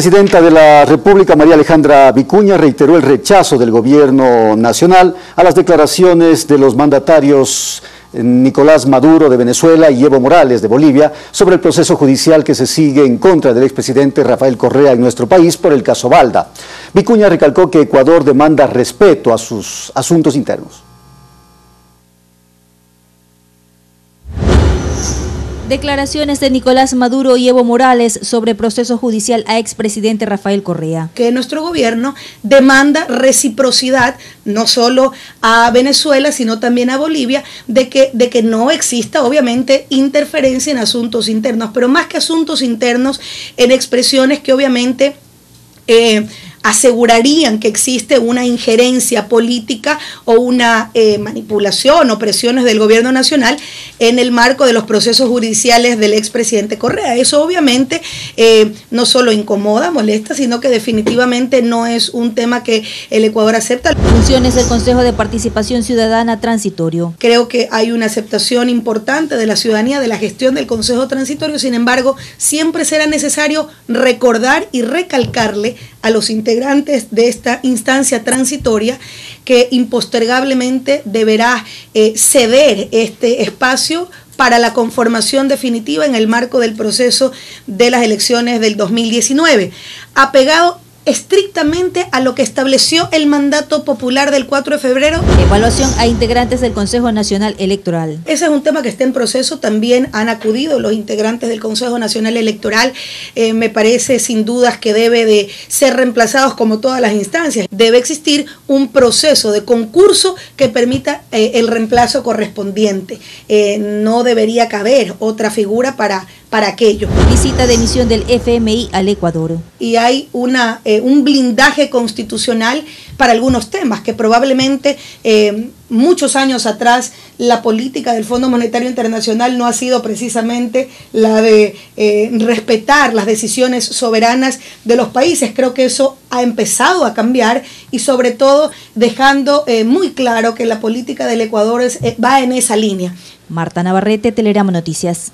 Presidenta de la República, María Alejandra Vicuña, reiteró el rechazo del gobierno nacional a las declaraciones de los mandatarios eh, Nicolás Maduro de Venezuela y Evo Morales de Bolivia sobre el proceso judicial que se sigue en contra del expresidente Rafael Correa en nuestro país por el caso Balda. Vicuña recalcó que Ecuador demanda respeto a sus asuntos internos. Declaraciones de Nicolás Maduro y Evo Morales sobre proceso judicial a expresidente Rafael Correa. Que nuestro gobierno demanda reciprocidad no solo a Venezuela, sino también a Bolivia, de que, de que no exista obviamente interferencia en asuntos internos, pero más que asuntos internos, en expresiones que obviamente... Eh, asegurarían que existe una injerencia política o una eh, manipulación o presiones del gobierno nacional en el marco de los procesos judiciales del expresidente Correa. Eso obviamente eh, no solo incomoda, molesta, sino que definitivamente no es un tema que el Ecuador acepta. Funciones del Consejo de Participación Ciudadana Transitorio. Creo que hay una aceptación importante de la ciudadanía de la gestión del Consejo Transitorio, sin embargo, siempre será necesario recordar y recalcarle a los integrantes de esta instancia transitoria que impostergablemente deberá eh, ceder este espacio para la conformación definitiva en el marco del proceso de las elecciones del 2019, apegado estrictamente a lo que estableció el mandato popular del 4 de febrero. Evaluación a integrantes del Consejo Nacional Electoral. Ese es un tema que está en proceso. También han acudido los integrantes del Consejo Nacional Electoral. Eh, me parece sin dudas que debe de ser reemplazados como todas las instancias. Debe existir un proceso de concurso que permita eh, el reemplazo correspondiente. Eh, no debería caber otra figura para para aquello. Visita de misión del FMI al Ecuador. Y hay una, eh, un blindaje constitucional para algunos temas que probablemente eh, muchos años atrás la política del Fondo Monetario Internacional no ha sido precisamente la de eh, respetar las decisiones soberanas de los países. Creo que eso ha empezado a cambiar y sobre todo dejando muy claro que la política del Ecuador va en esa línea. Marta Navarrete, Telerama Noticias.